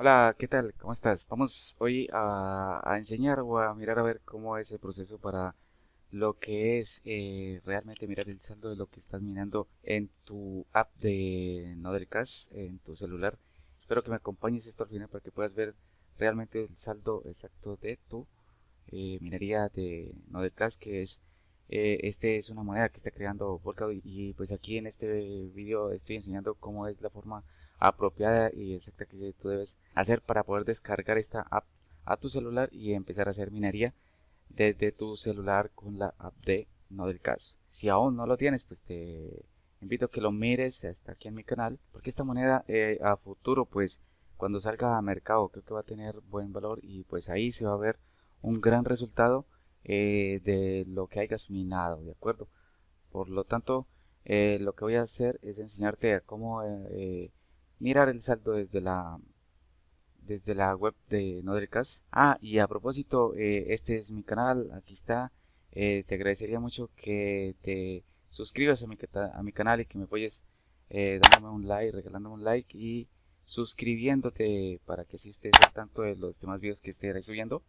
Hola, ¿qué tal? ¿Cómo estás? Vamos hoy a, enseñar o a mirar a ver cómo es el proceso para lo que es eh, realmente mirar el saldo de lo que estás mirando en tu app de Nodelcast en tu celular. Espero que me acompañes esto al final para que puedas ver realmente el saldo exacto de tu eh, minería de Nodelcast que es eh, este es una moneda que está creando Polkadot y, pues aquí en este vídeo estoy enseñando cómo es la forma apropiada y exacta que tú debes hacer para poder descargar esta app a tu celular y empezar a hacer minería desde tu celular con la app de Nodelcast. Si aún no lo tienes, pues te invito a que lo mires hasta aquí en mi canal, porque esta moneda eh, a futuro, pues cuando salga a mercado, creo que va a tener buen valor y pues ahí se va a ver un gran resultado eh, de lo que hayas minado, ¿de acuerdo? Por lo tanto, eh, lo que voy a hacer es enseñarte a cómo mirar el saldo desde la desde la web de Nodelcast. Ah, y a propósito, eh, este es mi canal, aquí está. Eh, te agradecería mucho que te suscribas a mi, a mi canal y que me apoyes eh, dándome un like, regalándome un like y suscribiéndote para que así estés al tanto de los demás vídeos que esté subiendo.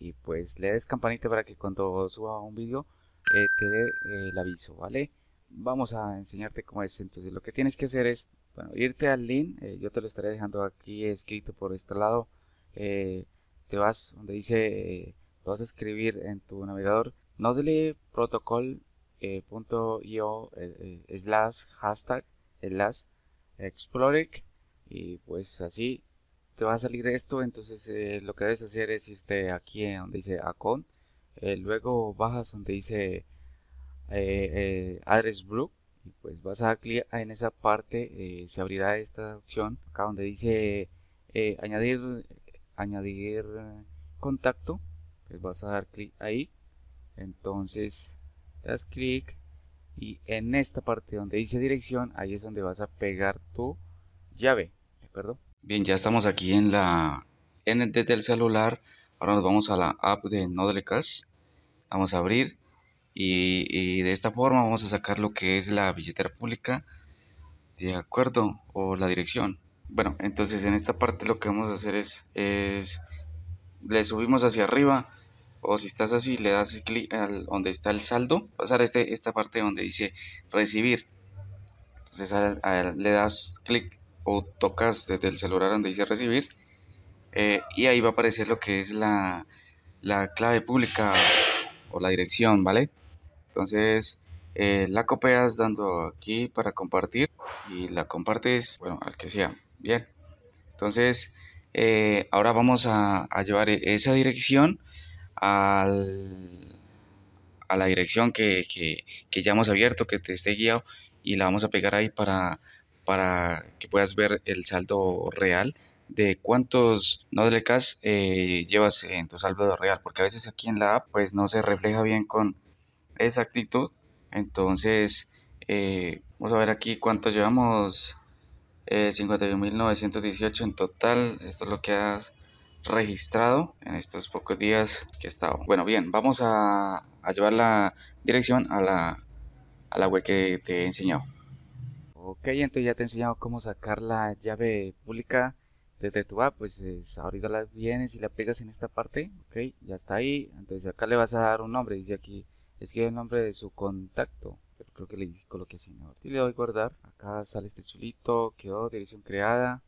Y pues le des campanita para que cuando suba un vídeo te dé el aviso, ¿vale? Vamos a enseñarte cómo es. Entonces lo que tienes que hacer es bueno, irte al link, eh, yo te lo estaré dejando aquí escrito por este lado. Eh, te vas donde dice, eh, vas a escribir en tu navegador nodelyprotocol.io slash hashtag slash explore y pues así te va a salir esto entonces lo que debes hacer es irte aquí en donde dice account luego bajas donde dice address book pues vas a dar clic en esa parte eh, se abrirá esta opción acá donde dice eh, añadir añadir contacto pues vas a dar clic ahí entonces das clic y en esta parte donde dice dirección ahí es donde vas a pegar tu llave de acuerdo bien ya estamos aquí en la en desde el celular. Ahora nos vamos a la app de Nodelecast vamos a abrir y, de esta forma vamos a sacar lo que es la billetera pública de acuerdo o la dirección. Bueno entonces en esta parte lo que vamos a hacer es, es le subimos hacia arriba o si estás así le das clic al donde está el saldo. Pasar este esta parte donde dice recibir. Entonces le das clic o tocas desde el celular donde dice recibir eh, y ahí va a aparecer lo que es la, la clave pública o la dirección vale entonces eh, la copias dando aquí para compartir y la compartes, bueno, al que sea. Bien. Entonces eh, ahora vamos a, llevar esa dirección al, a la dirección que, que, ya hemos abierto, que te esté guiado y la vamos a pegar ahí para, para que puedas ver el saldo real de cuántos nodelecas eh, llevas en tu saldo real, porque a veces aquí en la app pues no se refleja bien con, exactitud. Entonces, eh, vamos a ver aquí cuánto llevamos. Eh, 51.918 en total. Esto es lo que has registrado en estos pocos días que he estado. Bueno, bien, vamos a, llevar la dirección a la, a la web que te he enseñado. Ok, entonces ya te he enseñado cómo sacar la llave pública desde tu app. Pues ahorita la vienes y la pegas en esta parte. Ok, ya está ahí. Entonces acá le vas a dar un nombre. Dice aquí escribe el nombre de su contacto pero creo que le coloqué así mejor y le doy guardar acá sale este chulito quedó dirección creada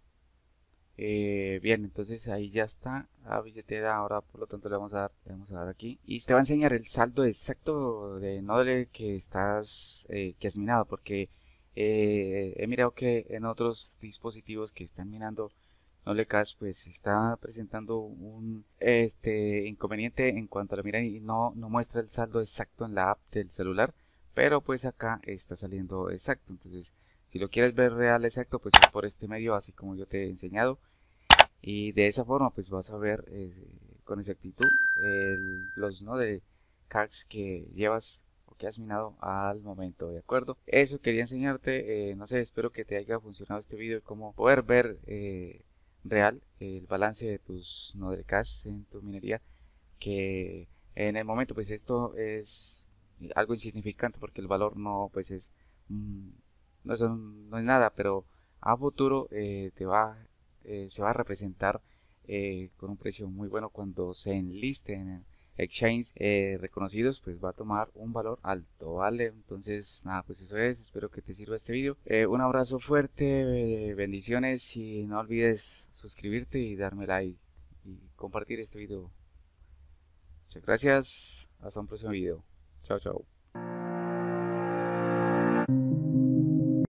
eh, bien entonces ahí ya está la billetera ahora por lo tanto le vamos a dar vamos a dar aquí y te va a enseñar el saldo exacto de Nodle que estás eh, que has minado porque eh, he mirado que en otros dispositivos que están minando Nolecast pues está presentando un este inconveniente en cuanto a la mira y no, no muestra el saldo exacto en la app del celular pero pues acá está saliendo exacto. Entonces si lo quieres ver real exacto pues es por este medio así como yo te he enseñado. Y de esa forma pues vas a ver eh, con exactitud el, los no de cash que llevas que has minado al momento de acuerdo eso quería enseñarte eh, no sé espero que te haya funcionado este video y cómo poder ver eh, real el balance de tus cash en tu minería que en el momento pues esto es algo insignificante porque el valor no pues es mm, no, es, nada pero a futuro eh, te va se va a representar con un precio muy bueno cuando se enliste en exchange eh, reconocidos pues va a tomar un valor alto vale entonces nada pues eso es espero que te sirva este video. Un abrazo fuerte bendiciones y no olvides suscribirte y darme like y compartir este video. Muchas gracias hasta un próximo video. Chao chao